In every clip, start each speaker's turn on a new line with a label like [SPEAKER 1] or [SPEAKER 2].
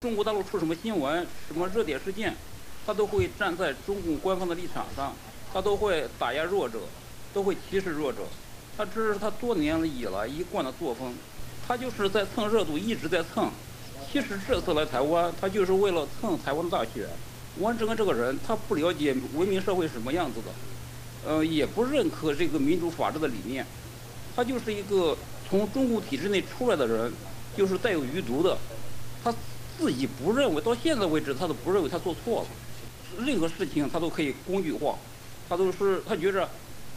[SPEAKER 1] 中国大陆出什么新闻、什么热点事件，他都会站在中共官方的立场上，他都会打压弱者，都会歧视弱者。他这是他多年以来一贯的作风，他就是在蹭热度，一直在蹭。其实这次来台湾，他就是为了蹭台湾的大选。王志恩这个人，他不了解文明社会是什么样子的，呃，也不认可这个民主法治的理念，他就是一个从中共体制内出来的人，就是带有余毒的，自己不认为，到现在为止，他都不认为他做错了。任何事情他都可以工具化，他都是他觉着，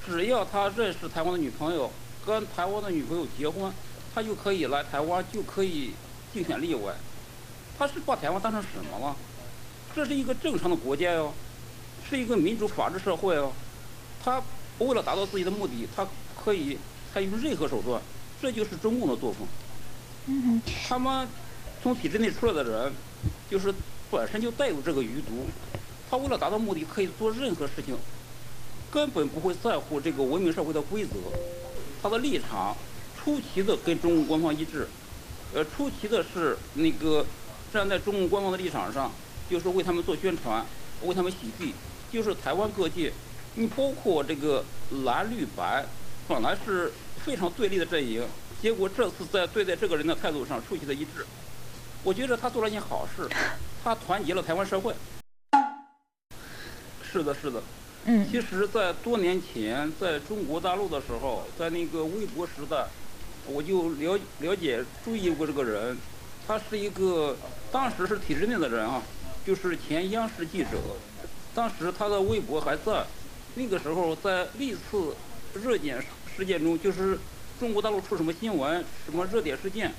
[SPEAKER 1] 只要他认识台湾的女朋友，跟台湾的女朋友结婚，他就可以来台湾，就可以竞选立委。他是把台湾当成什么了？这是一个正常的国家哟，是一个民主法治社会哦。他为了达到自己的目的，他可以采用任何手段，这就是中共的作风。
[SPEAKER 2] 嗯
[SPEAKER 1] 他们。从体制内出来的人，就是本身就带有这个余毒，他为了达到目的，可以做任何事情，根本不会在乎这个文明社会的规则。他的立场出奇的跟中共官方一致，呃，出奇的是那个站在中共官方的立场上，就是为他们做宣传，为他们洗地。就是台湾各界，你包括这个蓝绿白，本来是非常对立的阵营，结果这次在对待这个人的态度上出奇的一致。我觉得他做了一件好事，他团结了台湾社会。是的，是的。
[SPEAKER 2] 嗯。
[SPEAKER 1] 其实，在多年前，在中国大陆的时候，在那个微博时代，我就了了解、注意过这个人。他是一个当时是体制内的人啊，就是前央视记者。当时他的微博还在。那个时候，在历次热点事件中，就是中国大陆出什么新闻、什么热点事件。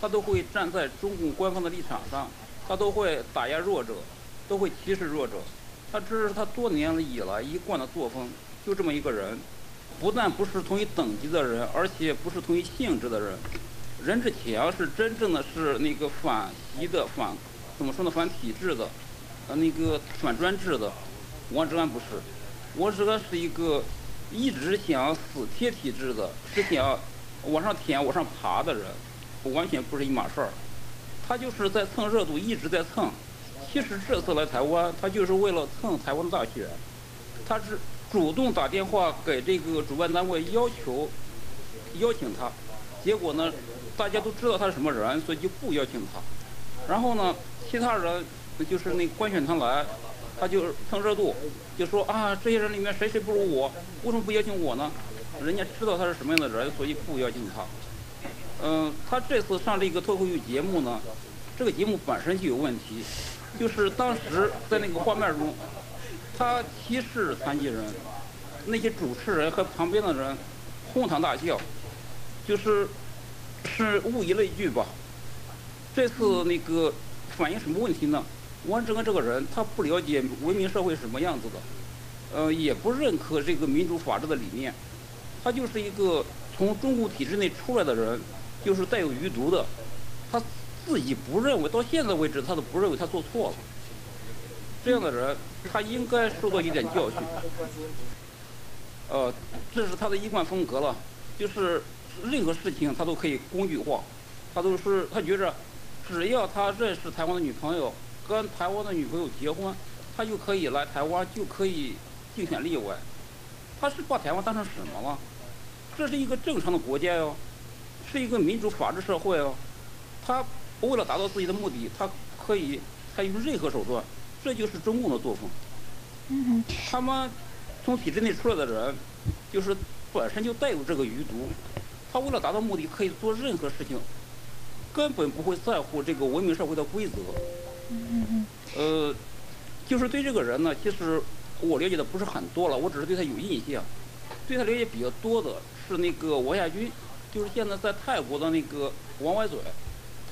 [SPEAKER 1] 他都会站在中共官方的立场上，他都会打压弱者，都会歧视弱者。他这是他多年以来一贯的作风，就这么一个人，不但不是同一等级的人，而且不是同一性质的人。任志强是真正的是那个反习的反，怎么说呢？反体制的，呃，那个反专制的。王志安不是，王志安是一个一直想死贴体制的，是想往上舔、往上爬的人。完全不是一码事儿，他就是在蹭热度，一直在蹭。其实这次来台湾，他就是为了蹭台湾的大学。他是主动打电话给这个主办单位，要求邀请他。结果呢，大家都知道他是什么人，所以就不邀请他。然后呢，其他人就是那官选团来，他就蹭热度，就说啊，这些人里面谁谁不如我，为什么不邀请我呢？人家知道他是什么样的人，所以不邀请他。嗯，他这次上这个脱口秀节目呢，这个节目本身就有问题，就是当时在那个画面中，他歧视残疾人，那些主持人和旁边的人哄堂大笑，就是是物以类聚吧。这次那个反映什么问题呢？王志刚这个人，他不了解文明社会什么样子的，呃，也不认可这个民主法治的理念，他就是一个从中共体制内出来的人。就是带有余毒的，他自己不认为，到现在为止他都不认为他做错了。这样的人，他应该受到一点教训。呃，这是他的一贯风格了，就是任何事情他都可以工具化，他都是他觉着，只要他认识台湾的女朋友，跟台湾的女朋友结婚，他就可以来台湾，就可以竞选立委。他是把台湾当成什么了？这是一个正常的国家哟。是一个民主法治社会哦，他为了达到自己的目的，他可以采用任何手段，这就是中共的作风。
[SPEAKER 2] 嗯
[SPEAKER 1] 他们从体制内出来的人，就是本身就带有这个余毒，他为了达到目的，可以做任何事情，根本不会在乎这个文明社会的规则。
[SPEAKER 2] 嗯嗯
[SPEAKER 1] 呃，就是对这个人呢，其实我了解的不是很多了，我只是对他有印象。对他了解比较多的是那个王亚军。就是现在在泰国的那个王歪嘴，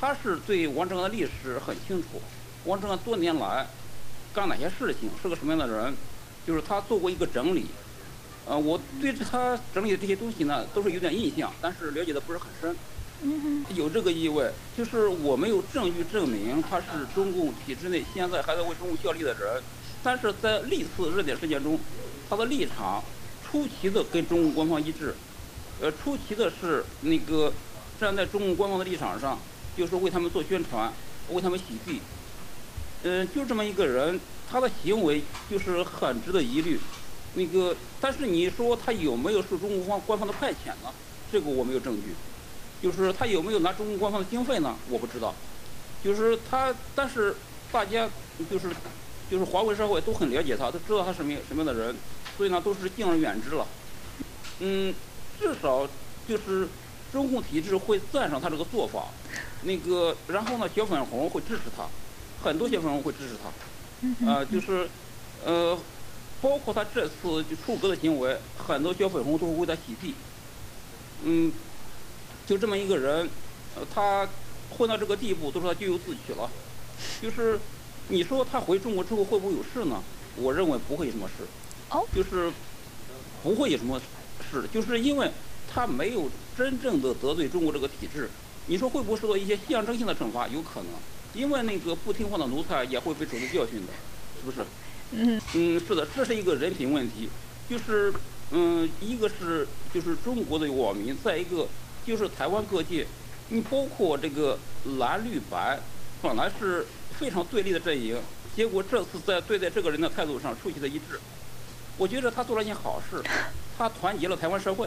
[SPEAKER 1] 他是对王志安的历史很清楚。王志安多年来干哪些事情，是个什么样的人，就是他做过一个整理。呃，我对他整理的这些东西呢，都是有点印象，但是了解的不是很深。
[SPEAKER 2] 嗯
[SPEAKER 1] 有这个意味，就是我没有证据证明他是中共体制内现在还在为中共效力的人，但是在历次热点事件中，他的立场出奇的跟中共官方一致。呃，出奇的是，那个站在中共官方的立场上，就是为他们做宣传，为他们洗地。嗯，就这么一个人，他的行为就是很值得疑虑。那个，但是你说他有没有受中国方官方的派遣呢？这个我没有证据。就是他有没有拿中国官方的经费呢？我不知道。就是他，但是大家就是就是华为社会都很了解他，都知道他什么什么样的人，所以呢都是敬而远之了。嗯，至少就是中共体制会赞赏他这个做法。那个，然后呢，小粉红会支持他，很多小粉红会支持他。啊，就是呃。包括他这次就出格的行为，很多小粉红都会为他洗地。嗯，就这么一个人，呃，他混到这个地步，都说他咎由自取了。就是你说他回中国之后会不会有事呢？我认为不会有什么事。
[SPEAKER 2] 哦。
[SPEAKER 1] 就是不会有什么事，就是因为他没有真正的得罪中国这个体制。你说会不会受到一些象征性的惩罚？有可能，因为那个不听话的奴才也会被受到教训的，是不是？
[SPEAKER 2] 嗯
[SPEAKER 1] 嗯，是的，这是一个人品问题，就是嗯，一个是就是中国的网民，再一个就是台湾各界，你包括这个蓝绿白，本来是非常对立的阵营，结果这次在对待这个人的态度上出奇的一致，我觉得他做了一件好事，他团结了台湾社会。